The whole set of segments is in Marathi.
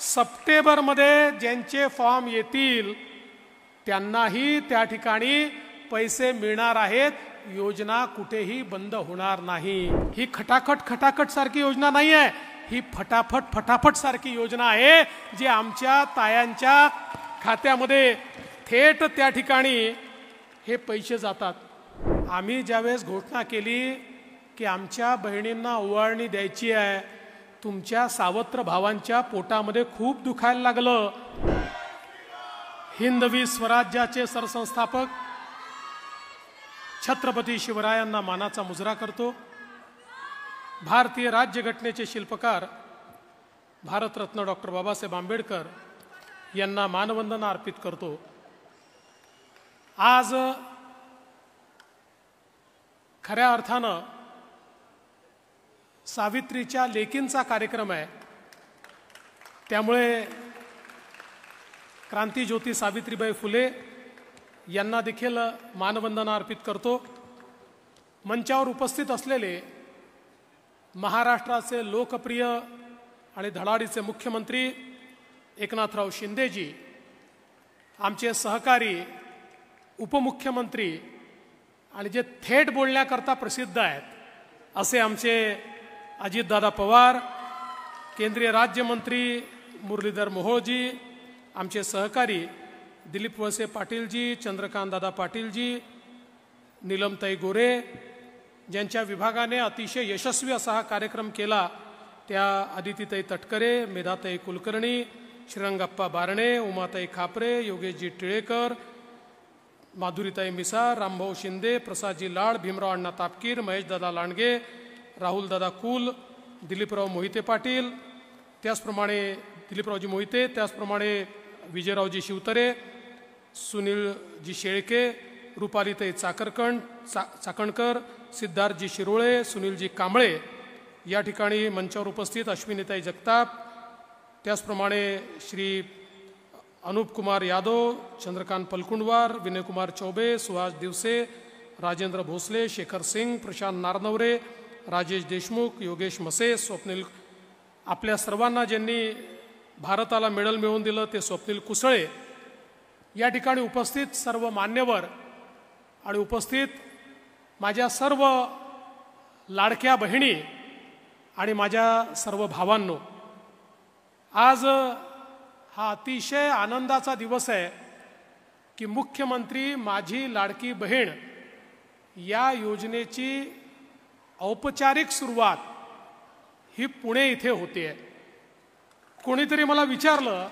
सप्टेंबरमध्ये ज्यांचे फॉर्म येतील त्यांनाही त्या ठिकाणी पैसे मिळणार आहेत. योजना कुठेही बंद होणार नाही. ही खटाखट खटाखट सारखी योजना नाही आहे. ही फटाफट फटाफट सारखी योजना आहे जी आमच्या तायांच्या खात्यामध्ये थेट त्या ठिकाणी हे पैसे जातात. आम्ही ज्यावेळेस घोषणा केली की आमच्या बहिणींना ओवाळणी द्यायची आहे तुमच्या सावत्र भावांच्या पोटामध्ये खूप दुखायला लागलं. हिंदवी स्वराज्याचे सरसंस्थापक छत्रपती शिवरायांना मानाचा मुजरा करतो. भारतीय राज्यघटनेचे शिल्पकार भारतरत्न डॉक्टर बाबासाहेब आंबेडकर यांना मानवंदना अर्पित करतो. आज खऱ्या अर्थानं सावित्रीच्या लेकींचा कार्यक्रम आहे. त्यामुळे क्रांतीज्योती सावित्रीबाई फुले यांना देखील मानवंदना अर्पित करतो. मंचावर उपस्थित असलेले महाराष्ट्राचे लोकप्रिय आणि धडाडीचे मुख्यमंत्री एकनाथराव शिंदेजी आमचे सहकारी उपमुख्यमंत्री आणि जे थेट बोलण्याकरता प्रसिद्ध आहेत असे आमचे अजितदादा पवार केंद्रीय राज्यमंत्री मुरलीधर मोहोळजी आमचे सहकारी दिलीप वळसे पाटीलजी चंद्रकांतदादा पाटीलजी नीलमताई गोरे ज्यांच्या विभागाने अतिशय यशस्वी असा हा कार्यक्रम केला त्या आदितीताई तटकरे मेधाताई कुलकर्णी श्रीरंगप्पा बारणे उमाताई खापरे योगेशजी टिळेकर माधुरीताई मिसार रामभाऊ शिंदे प्रसादजी लाड भीमराव अण्णा तापकीर महेशदादा लांडगे राहुलदादा कुल दिलीपराव मोहिते पाटील त्याचप्रमाणे दिलीपरावजी मोहिते त्याचप्रमाणे विजयरावजी शिवतरे सुनीलजी शेळके रुपालीताई चाकरकण चा चाकणकर सिद्धार्थजी शिरोळे सुनीलजी कांबळे या ठिकाणी मंचावर उपस्थित अश्विनीताई जगताप त्याचप्रमाणे श्री अनुप कुमार यादव चंद्रकांत पलकुंडवार विनयकुमार चौबे सुहास दिवसे राजेंद्र भोसले शेखर सिंग प्रशांत नारनवरे राजेश देशमुख योगेश मसे स्वप्नील आपल्या सर्वांना ज्यांनी भारताला मेडल मिळवून दिलं ते स्वप्नील कुसळे. या ठिकाणी उपस्थित सर्व मान्यवर आणि उपस्थित माझ्या सर्व लाडक्या बहिणी आणि माझ्या सर्व भावांनो आज हा अतिशय आनंदाचा दिवस आहे की मुख्यमंत्री माझी लाडकी बहीण या योजनेची औपचारिक सुरुवात ही पुणे इथे होते कोणीतरी मला विचारलं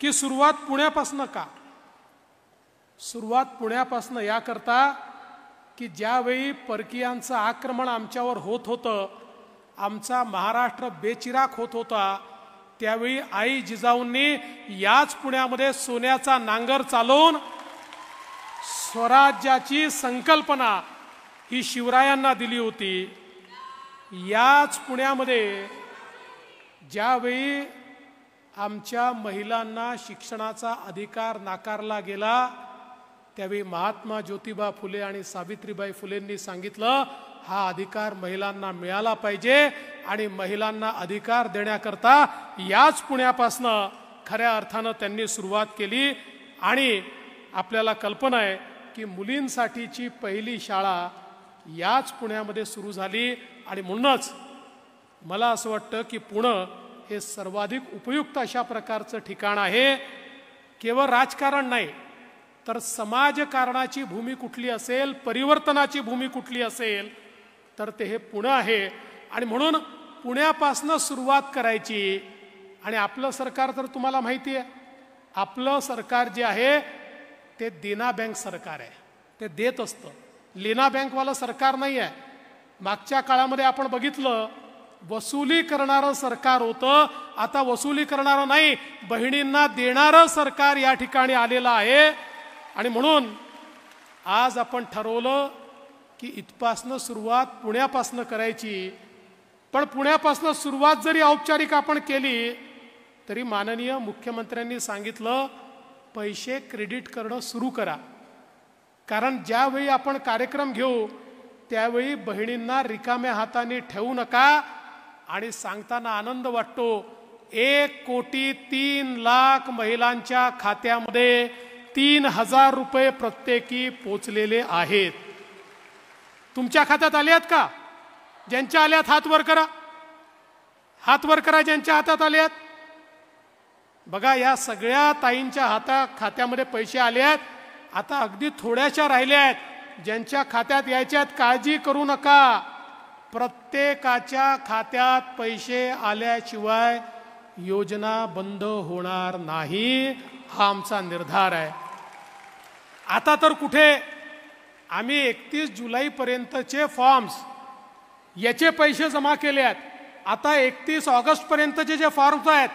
की सुरुवात पुण्यापासनं का? सुरुवात पुण्यापासनं याकरता की ज्यावेळी परकीयांचं आक्रमण आमच्यावर होत होतं आमचा महाराष्ट्र बेचिराक होत होता त्यावेळी आई जिजाऊंनी याच पुण्यामध्ये सोन्याचा नांगर चालवून स्वराज्याची संकल्पना ही शिवरायांना दिली होती. याच पुण्यामध्ये ज्यावेळी आमच्या महिलांना शिक्षणाचा अधिकार नाकारला गेला त्यावेळी महात्मा ज्योतिबा फुले आणि सावित्रीबाई फुलेंनी सांगितलं हा अधिकार महिलांना मिळाला पाहिजे आणि महिलांना अधिकार देण्याकरता याच पुण्यापासनं खऱ्या अर्थानं त्यांनी सुरुवात केली. आणि आपल्याला कल्पना आहे की मुलींसाठीची पहिली शाळा याच पुण्यामध्ये सुरू झाली आणि म्हणूनच मला असं वाटतं की पुणं हे सर्वाधिक उपयुक्त अशा प्रकारचं ठिकाण आहे. केवळ राजकारण नाही तर समाजकारणाची भूमी कुठली असेल परिवर्तनाची भूमी कुठली असेल तर ते हे पुणं आहे. आणि म्हणून पुण्यापासनं सुरुवात करायची. आणि आपलं सरकार तर तुम्हाला माहिती आहे आपलं सरकार जे आहे ते देना बँक सरकार आहे. ते देत असतं. लेना बँकवालं सरकार नाही आहे मागच्या काळामध्ये आपण बघितलं वसुली करणारं सरकार होतं. आता वसुली करणारं नाही बहिणींना देणारं सरकार या ठिकाणी आलेलं आहे. आणि म्हणून आज आपण ठरवलं की इथपासनं सुरुवात पुण्यापासनं करायची. पण पुण्यापासनं सुरुवात जरी औपचारिक आपण केली तरी माननीय मुख्यमंत्र्यांनी सांगितलं पैसे क्रेडिट करणं सुरू करा. कारण ज्यावेळी आपण कार्यक्रम घेऊ त्यावेळी बहिणींना रिकाम्या हाताने ठेवू नका आणि सांगताना आनंद वाटतो. एक कोटी तीन लाख महिलांच्या खात्यामध्ये तीन हजार रुपये प्रत्येकी पोचलेले आहेत. तुमच्या खात्यात आले आहेत का? ज्यांच्या आल्यात हात वर करा. हात वर करा ज्यांच्या हातात आले आहेत. बघा या सगळ्या ताईंच्या हाता खात्यामध्ये पैसे आले आहेत. आता अगदी थोड्याशा राहिल्या आहेत. ज्यांच्या खात्यात यायच्यात काळजी करू नका. प्रत्येकाच्या खात्यात पैसे आल्याशिवाय योजना बंद होणार नाही हा आमचा निर्धार आहे. आता तर कुठे? आम्ही एकतीस जुलैपर्यंतचे फॉर्म्स याचे पैसे जमा केले आहेत. आता एकतीस ऑगस्टपर्यंतचे जे फॉर्म्स आहेत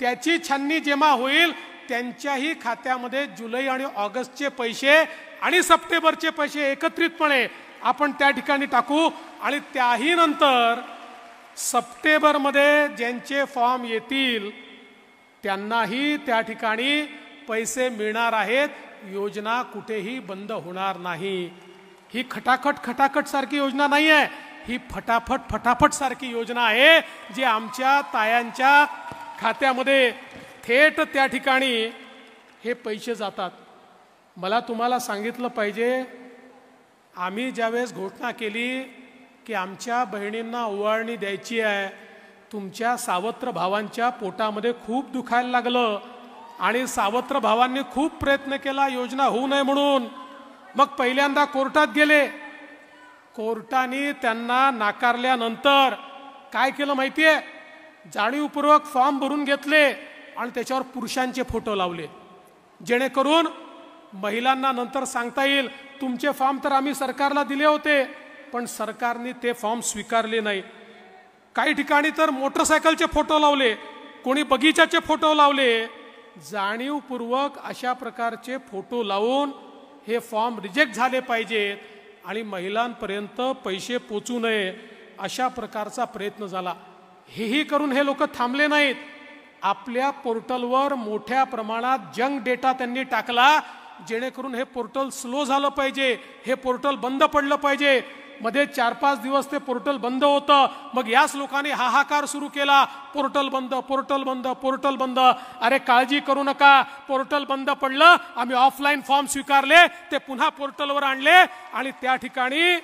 त्याची छाननी जेव्हा होईल त्यांच्याही खात्यामध्ये जुलै आणि ऑगस्टचे पैसे आणि सप्टेंबरचे पैसे एकत्रितपणे आपण त्या ठिकाणी टाकू आणि त्याही नंतर सप्टेंबरमध्ये ज्यांचे फॉर्म येतील त्यांनाही त्या ठिकाणी पैसे मिळणार आहेत. योजना कुठेही बंद होणार नाही. ही खटाखट खटाखट सारखी योजना नाही आहे ही फटाफट फटाफट सारखी योजना आहे जी आमच्या तायांच्या खात्यामध्ये थेट त्या ठिकाणी हे पैसे जातात. मला तुम्हाला सांगितलं पाहिजे आम्ही ज्यावेळेस घोषणा केली की आमच्या बहिणींना ओवाळणी द्यायची आहे तुमच्या सावत्र भावांच्या पोटामध्ये खूप दुखायला लागलं आणि सावत्र भावांनी खूप प्रयत्न केला योजना होऊ नये म्हणून. मग पहिल्यांदा कोर्टात गेले. कोर्टाने त्यांना नाकारल्यानंतर काय केलं माहितीये? जाणीवपूर्वक फॉर्म भरून घेतले. आणि त्याच्यावर पुरुषांचे फोटो लावले. जेणेकरून महिलांना नंतर सांगता येईल तुमचे फॉर्म तर आम्ही सरकारला दिले होते पण सरकारने ते फॉर्म स्वीकारले नाही. काही ठिकाणी तर मोटरसायकलचे फोटो लावले कोणी बगीचाचे फोटो लावले. जाणीवपूर्वक अशा प्रकारचे फोटो लावून हे फॉर्म रिजेक्ट झाले पाहिजेत आणि महिलांपर्यंत पैसे पोचू नये अशा प्रकारचा प्रयत्न झाला. हेही करून हे लोक थांबले नाहीत. आपल्या पोर्टलवर मोठ्या प्रमाणात जंग डेटा त्यांनी टाकला जेणेकरून हे पोर्टल स्लो झालं पाहिजे हे पोर्टल बंद पडलं पाहिजे. मध्ये चार पाच दिवस ते पोर्टल बंद होतं. मग याच लोकांनी हाहाकार सुरू केला पोर्टल बंद पोर्टल बंद पोर्टल बंद. अरे काळजी करू नका पोर्टल बंद पडलं आम्ही ऑफलाईन फॉर्म स्वीकारले ते पुन्हा पोर्टलवर आणले आणि त्या ठिकाणी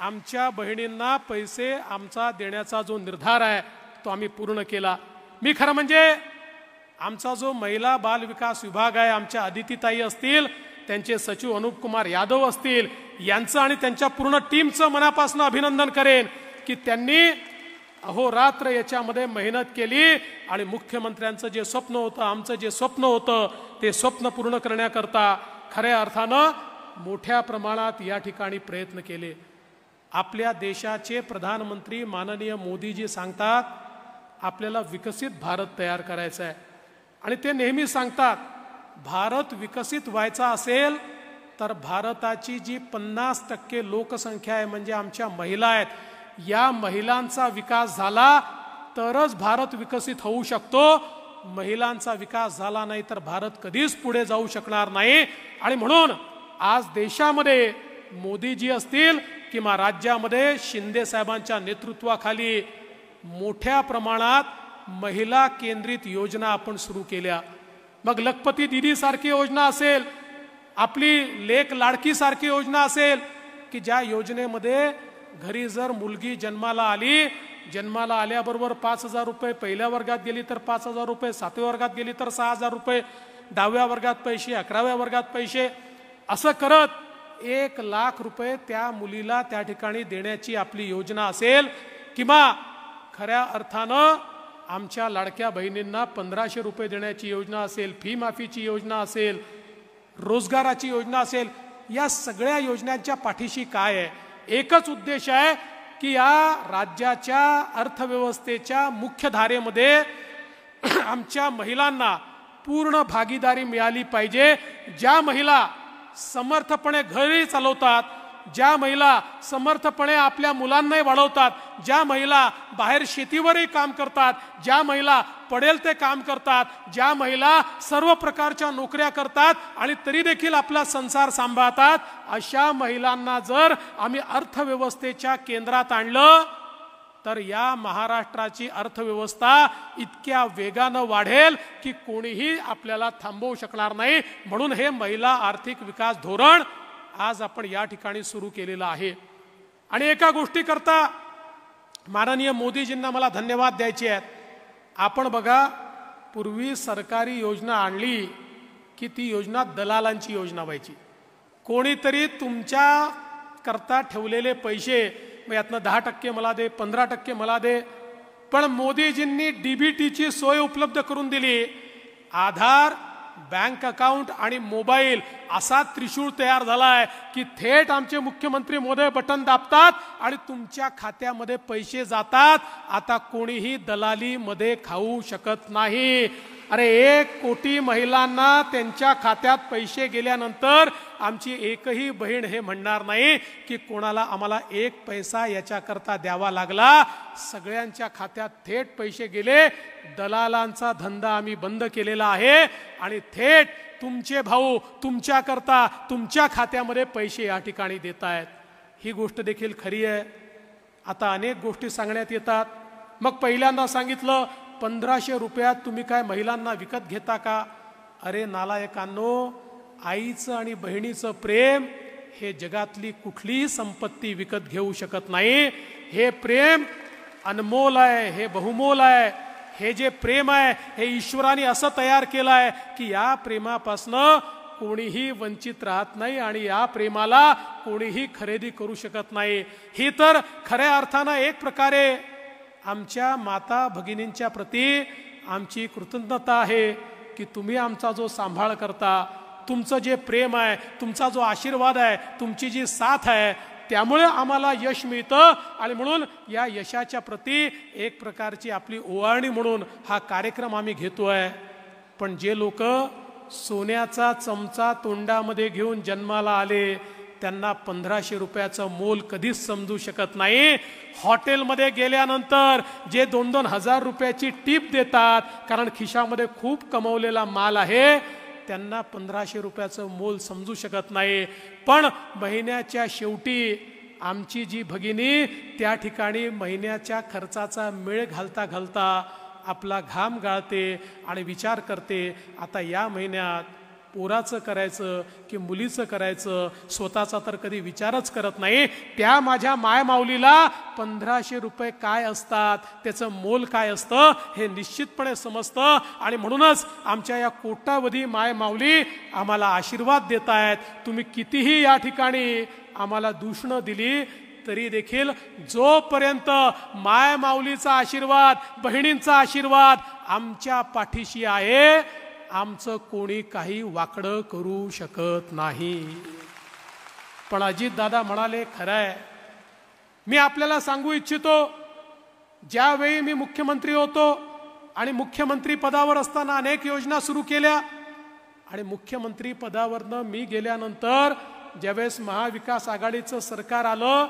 आमच्या बहिणींना पैसे आमचा देण्याचा जो निर्धार आहे तो आम्ही पूर्ण केला. मी खरं म्हणजे आमचा जो महिला बाल विकास विभाग आहे आमच्या अदितीताई असतील त्यांचे सचिव अनुप कुमार यादव असतील यांचं आणि त्यांच्या पूर्ण टीमचं मनापासून अभिनंदन करेन की त्यांनी अहोरात्र याच्यामध्ये मेहनत केली आणि मुख्यमंत्र्यांचं जे स्वप्न होतं आमचं जे स्वप्न होतं ते स्वप्न पूर्ण करण्याकरता खऱ्या अर्थानं मोठ्या प्रमाणात या ठिकाणी प्रयत्न केले. आपल्या देशाचे प्रधानमंत्री माननीय मोदीजी सांगतात आपल्याला विकसित भारत तयार करायचा आहे. आणि ते नेहमी सांगतात भारत विकसित व्हायचा असेल तर भारताची जी पन्नास टक्के लोकसंख्या आहे म्हणजे आमच्या महिला आहेत या महिलांचा विकास झाला तरच भारत विकसित होऊ शकतो. महिलांचा विकास झाला नाही तर भारत कधीच पुढे जाऊ शकणार नाही. आणि म्हणून आज देशामध्ये मोदीजी असतील किंवा राज्यामध्ये शिंदे साहेबांच्या नेतृत्वाखाली मोठ्या प्रमाणात महिला केंद्रित योजना आपण सुरू केल्या. मग लखपती दिदीसारखी योजना असेल आपली लेख लाडकीसारखी योजना असेल की ज्या योजनेमध्ये घरी जर मुलगी जन्माला आली जन्माला आल्याबरोबर पाच हजार रुपये पहिल्या वर्गात गेली तर पाच हजार रुपये सातव्या वर्गात गेली तर सहा हजार रुपये दहाव्या वर्गात पैसे अकराव्या वर्गात पैसे असं करत एक लाख रुपये त्या मुलीला त्या ठिकाणी देण्याची आपली योजना असेल किंवा खऱ्या अर्थानं आमच्या लाडक्या बहिणींना पंधराशे रुपये देण्याची योजना असेल फी माफीची योजना असेल रोजगाराची योजना असेल या सगळ्या योजनांच्या पाठीशी काय आहे? एकच उद्देश आहे की या राज्याच्या अर्थव्यवस्थेच्या मुख्य धारेमध्ये आमच्या महिलांना पूर्ण भागीदारी मिळाली पाहिजे. ज्या महिला समर्थपणे घरी चालवतात ज्या महिला समर्थपणे आपल्या मुलांनाही वाढवतात ज्या महिला बाहेर शेतीवरही काम करतात ज्या महिला पडेल ते काम करतात ज्या महिला सर्व प्रकारच्या नोकऱ्या करतात आणि तरी देखील आपला संसार सांभाळतात अशा महिलांना जर आम्ही अर्थव्यवस्थेच्या केंद्रात आणलं तर या महाराष्ट्राची अर्थव्यवस्था इतक्या वेगानं वाढेल की कोणीही आपल्याला थांबवू शकणार नाही. म्हणून हे महिला आर्थिक विकास धोरण आज आपण या ठिकाणी सुरू केलेलं आहे. आणि एका गोष्टीकरता माननीय मोदीजींना मला धन्यवाद द्यायचे आहेत. आपण बघा पूर्वी सरकारी योजना आणली की ती योजना दलालांची योजना व्हायची. कोणीतरी तुमच्या करता ठेवलेले पैसे मग यातनं दहा टक्के मला दे पंधरा टक्के मला दे पण मोदीजींनी डीबीटीची सोय उपलब्ध करून दिली. आधार बँक अकाउंट आणि मोबाईल असा त्रिशूळ तयार झालाय की थेट आमचे मुख्यमंत्री मोदय बटन दाबतात आणि तुमच्या खात्यामध्ये पैसे जातात. आता कोणीही दलालीमध्ये खाऊ शकत नाही. अरे एक कोटी महिलांना त्यांच्या खात्यात पैसे गेल्यानंतर आमची एकही बहीण हे म्हणणार नाही की कोणाला आम्हाला एक पैसा याच्याकरता द्यावा लागला. सगळ्यांच्या खात्यात थेट पैसे गेले. दलालांचा धंदा आम्ही बंद केलेला आहे. आणि थेट तुमचे भाऊ तुमच्याकरता तुमच्या खात्यामध्ये पैसे या ठिकाणी देत आहेत ही गोष्ट देखील खरी आहे. आता अनेक गोष्टी सांगण्यात येतात. मग पहिल्यांदा सांगितलं पंधराशे रुपयात तुम्ही काय महिलांना विकत घेता का? अरे नालायकांनो आईचं आणि बहिणीचं प्रेम हे जगातली कुठलीही संपत्ती विकत घेऊ शकत नाही. हे प्रेम अनमोल आहे हे बहुमोल आहे हे जे प्रेम आहे हे ईश्वराने असं तयार केलं आहे की या प्रेमापासनं कोणीही वंचित राहत नाही आणि या प्रेमाला कोणीही खरेदी करू शकत नाही. ही तर खऱ्या अर्थानं एक प्रकारे आमच्या माता भगिनींच्या प्रती आमची कृतज्ञता आहे की तुम्ही आमचा जो सांभाळ करता तुमचं जे प्रेम आहे तुमचा जो आशीर्वाद आहे तुमची जी साथ आहे त्यामुळे आम्हाला यश मिळतं. आणि म्हणून या यशाच्या प्रती एक प्रकारची आपली ओवाळणी म्हणून हा कार्यक्रम आम्ही घेतो आहे पण जे लोक सोन्याचा चमचा तोंडामध्ये घेऊन जन्माला आले त्यांना पंधराशे रुपयाचं मोल कधीच समजू शकत नाही. हॉटेलमध्ये गेल्यानंतर जे दोन दोन हजार रुपयाची टीप देतात कारण खिशामध्ये खूप कमवलेला माल आहे त्यांना पंधराशे रुपयाचं मोल समजू शकत नाही. पण महिन्याच्या शेवटी आमची जी भगिनी त्या ठिकाणी महिन्याच्या खर्चाचा मेळ घालता घालता आपला घाम गाळते आणि विचार करते आता या महिन्यात पोराचं करायचं की मुलीचं करायचं स्वतःचा तर कधी विचारच करत नाही. त्या माझ्या मायमाऊलीला पंधराशे रुपये काय असतात त्याचं मोल काय असतं हे निश्चितपणे समजतं. आणि म्हणूनच आमच्या या कोटावधी मायमाऊली आम्हाला आशीर्वाद देत आहेत तुम्ही कितीही या ठिकाणी आम्हाला दूषणं दिली तरी देखील जोपर्यंत माय माऊलीचा आशीर्वाद बहिणींचा आशीर्वाद आमच्या पाठीशी आहे आमचं कोणी काही वाकडं करू शकत नाही. पण अजित दादा म्हणाले खरं आहे मी आपल्याला सांगू इच्छितो ज्यावेळी मी मुख्यमंत्री होतो आणि मुख्यमंत्री पदावर असताना अनेक योजना सुरू केल्या आणि मुख्यमंत्री पदावरनं मी गेल्यानंतर ज्यावेळेस महाविकास आघाडीचं सरकार आलं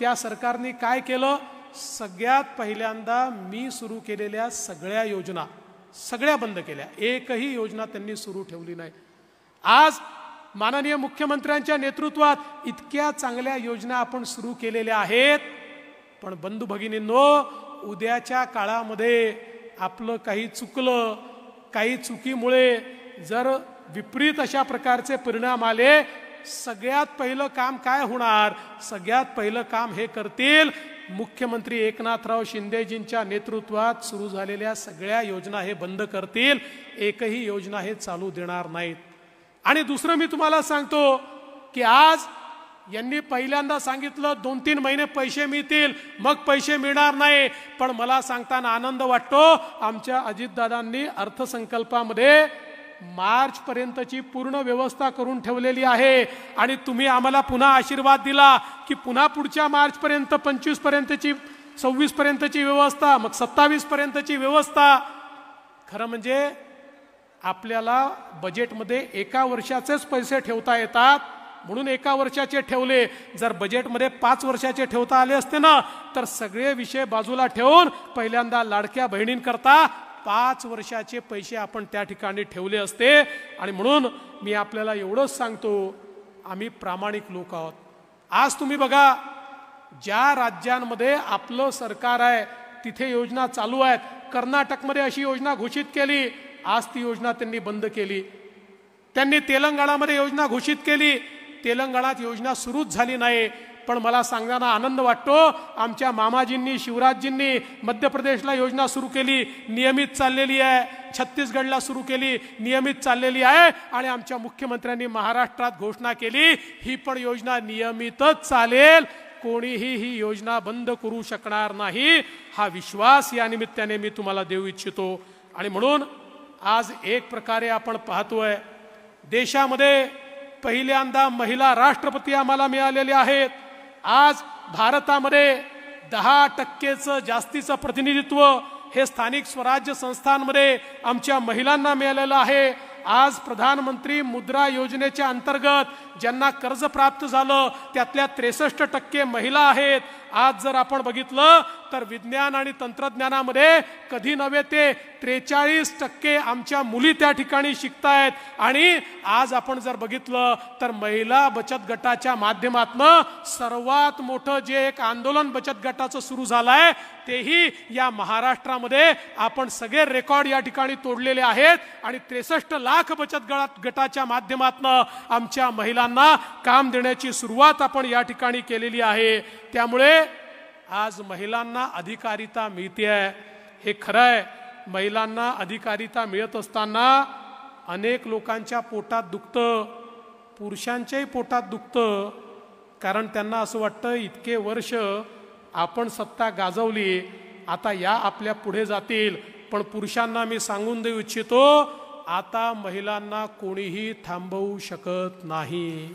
त्या सरकारने काय केलं? सगळ्यात पहिल्यांदा मी सुरू केलेल्या सगळ्या योजना सगळ्या बंद केल्या. एकही योजना त्यांनी सुरू ठेवली नाही. आज माननीय मुख्यमंत्र्यांच्या नेतृत्वात इतक्या चांगल्या योजना आपण सुरू केलेल्या आहेत. पण बंधू भगिनींनो उद्याच्या काळामध्ये आपलं काही चुकलं काही चुकीमुळे जर विपरीत अशा प्रकारचे परिणाम आले सगळ्यात पहिलं काम काय होणार? सगळ्यात पहिलं काम हे करतील मुख्यमंत्री एकनाथराव शिंदेजींच्या नेतृत्वात सुरू झालेल्या सगळ्या योजना हे बंद करतील. एकही योजना हे चालू देणार नाहीत. आणि दुसरं मी तुम्हाला सांगतो की आज यांनी पहिल्यांदा सांगितलं दोन तीन महिने पैसे मिळतील मग पैसे मिळणार नाही. पण मला सांगताना आनंद वाटतो आमच्या अजितदादांनी अर्थसंकल्पामध्ये मार्चपर्यंतची पूर्ण व्यवस्था करून ठेवलेली आहे. आणि तुम्ही आम्हाला पुन्हा आशीर्वाद दिला की पुन्हा पुढच्या मार्चपर्यंत पंचवीसपर्यंतची सव्वीसपर्यंतची व्यवस्था मग सत्तावीसपर्यंतची व्यवस्था. खरं म्हणजे आपल्याला बजेटमध्ये एका वर्षाचेच पैसे ठेवता येतात. म्हणून एका वर्षाचे ठेवले. जर बजेटमध्ये पाच वर्षाचे ठेवता आले असते ना तर सगळे विषय बाजूला ठेवून पहिल्यांदा लाडक्या बहिणींकरता पाच वर्षाचे पैसे आपण त्या ठिकाणी ठेवले असते. आणि म्हणून मी आपल्याला एवढंच सांगतो आम्ही प्रामाणिक लोक आहोत. आज तुम्ही बघा ज्या राज्यांमध्ये आपलं सरकार आहे तिथे योजना चालू आहेत. कर्नाटकमध्ये अशी योजना घोषित केली आज ती योजना त्यांनी बंद केली. त्यांनी तेलंगणामध्ये योजना घोषित केली. तेलंगणात योजना सुरूच झाली नाही. पण मला सांगताना आनंद वाटतो. आमच्या मामाजींनी शिवराजजींनी मध्य प्रदेशला योजना सुरू केली. नियमित चाललेली आहे. छत्तीसगडला सुरू केली. नियमित चाललेली आहे. आणि आमच्या मुख्यमंत्र्यांनी महाराष्ट्रात घोषणा केली ही पण योजना नियमितच चालेल. कोणीही ही योजना बंद करू शकणार नाही. हा विश्वास या निमित्ताने मी तुम्हाला देऊ इच्छितो. आणि म्हणून आज एक प्रकारे आपण पाहतोय देशामध्ये पहिल्यांदा महिला राष्ट्रपती आम्हाला मिळालेले आहेत. आज भारतामध्ये दहा टक्केचं जास्तीचं प्रतिनिधित्व हे स्थानिक स्वराज्य संस्थांमध्ये आमच्या महिलांना मिळालेलं आहे. आज प्रधानमंत्री मुद्रा योजनेच्या अंतर्गत ज्यांना कर्ज प्राप्त झालं त्यातल्या त्रेसष्ट टक्के महिला आहेत. आज जर आपण बघितलं तर विज्ञान आणि तंत्रज्ञानामध्ये कधी नव्हे ते त्रेचाळीस टक्के आमच्या मुली त्या ठिकाणी शिकतायत. आणि आज आपण जर बघितलं तर महिला बचत गटाच्या माध्यमातनं सर्वात मोठं जे एक आंदोलन बचत गटाचं सुरू झालं आहे तेही या महाराष्ट्रामध्ये आपण सगळे रेकॉर्ड या ठिकाणी तोडलेले आहेत. आणि त्रेसष्ट लाख बचत गट गटाच्या माध्यमातनं आमच्या महिलांना काम देण्याची सुरुवात आपण या ठिकाणी केलेली आहे. त्यामुळे आज महिलांना अधिकारिता मिळते आहे हे खरं आहे महिलांना अधिकारिता मिळत असताना अनेक लोकांच्या पोटात दुखतं. पुरुषांच्याही पोटात दुखतं. कारण त्यांना असं वाटतं इतके वर्ष आपण सत्ता गाजवली आता या आपल्या पुढे जातील. पण पुरुषांना मी सांगून देऊ इच्छितो आता महिलांना कोणीही थांबवू शकत नाही.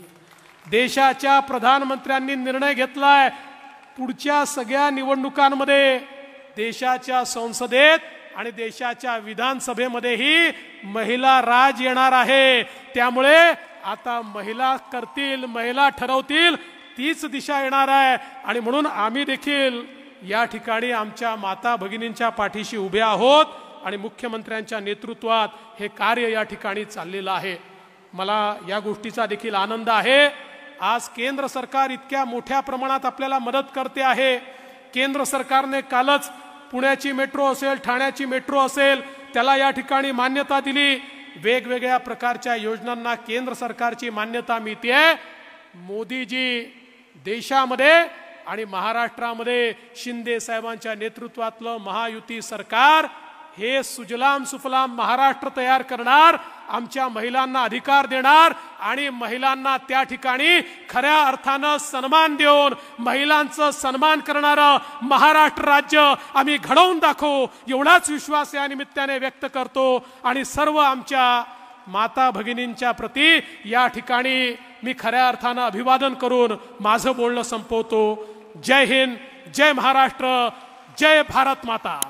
देशाच्या प्रधानमंत्र्यांनी निर्णय घेतलाय. पुढच्या सगळ्या निवडणुकांमध्ये देशाच्या संसदेत आणि देशाच्या विधानसभेमध्येही महिला राज येणार आहे. त्यामुळे आता महिला करतील महिला ठरवतील तीच दिशा येणार आहे. आणि म्हणून आम्ही देखील या ठिकाणी आमच्या माता भगिनींच्या पाठीशी उभे आहोत आणि मुख्यमंत्र्यांच्या नेतृत्वात हे कार्य या ठिकाणी चाललेलं आहे. मला या गोष्टीचा देखील आनंद आहे. आज केंद्र सरकार इतक्या मोठ्या प्रमाणात आपल्याला मदत करते आहे. केंद्र सरकारने कालच पुण्याची मेट्रो असेल ठाण्याची मेट्रो असेल त्याला या ठिकाणी मान्यता दिली. वेगवेगळ्या प्रकारच्या योजनांना केंद्र सरकारची मान्यता मिळते मोदीजी देशामध्ये आणि महाराष्ट्रामध्ये शिंदे साहेबांच्या नेतृत्वातलं महायुती सरकार हे सुजलाम सुफलाम महाराष्ट्र तयार करणार. आमच्या महिलांना अधिकार देणार आणि महिलांना त्या ठिकाणी खऱ्या अर्थानं सन्मान देऊन महिलांचं सन्मान करणारं महाराष्ट्र राज्य आम्ही घडवून दाखवू एवढाच विश्वास या निमित्ताने व्यक्त करतो. आणि सर्व आमच्या माता भगिनींच्या प्रती या ठिकाणी मी खऱ्या अर्थानं अभिवादन करून माझं बोलणं संपवतो. जय हिंद जय महाराष्ट्र जय भारत माता.